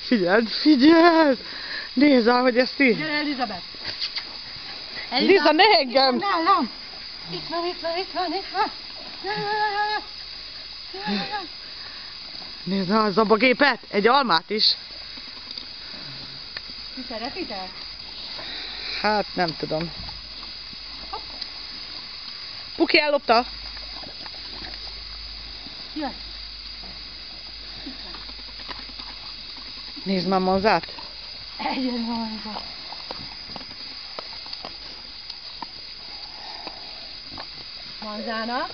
Figyeld, figyeld! Nézd el, hogy ezt így... Gyere, Elizabeth! Liza, ne engem! Nálam! Itt van, itt van, itt van, itt van! Jaj, jaj. Nézd el az abagépet! Egy almát is! Ti szeretitek? Hát nem tudom. Puki ellopta. Jaj! Nézd már Monzát. Egyre van. Manzána.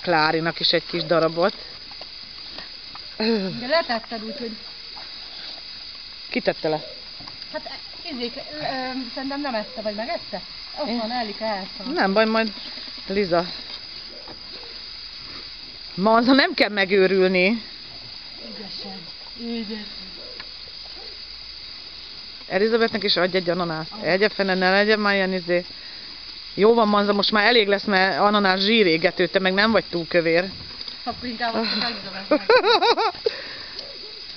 Klárinak is egy kis darabot. De letetted úgy, hogy Kitette le. hát izék, szerintem nem ette, vagy megette? Ott Én- van, Elika elszaladt. Nem baj, majd Liza. Manza nem kell megőrülni. Ügyesen. Elizabethnek is adj egy ananászt. Egye fene, ne legyen már ilyen izé. Jó van, Manza, most már elég lesz, mert ananás zsírégető, te meg nem vagy túl kövér. Akkor inkább azt csak Elizabeth.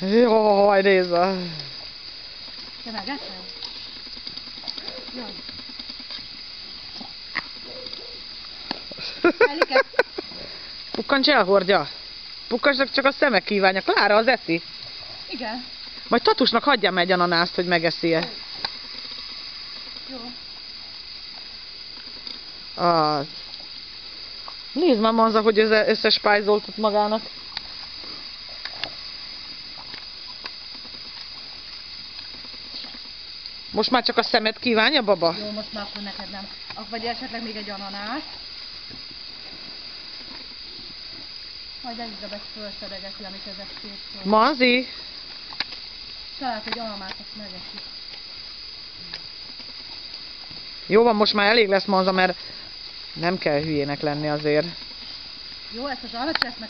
Jaj, nézd a... Te megetted? Jaj. Pukkancs elhordja. Pukkancsnak csak a szeme kívánja. Klára, az eszi. Igen. Majd Tatusnak hagyjam egy ananászt, hogy megeszi-e. Jó. Az. Nézd már, Manza, hogy össze- összespájzoltott magának. Most már csak a szemet kívánja, baba? Jó, most már akkor neked nem. Vagy esetleg még egy ananás. Majd Elizabeth fölszedegeti, amit ezek szép. Manzi, Talált egy almát, azt megeszik. jó van, most már elég lesz Manza, mert nem kell hülyének lenni azért. Jó, ezt az almat ezt meg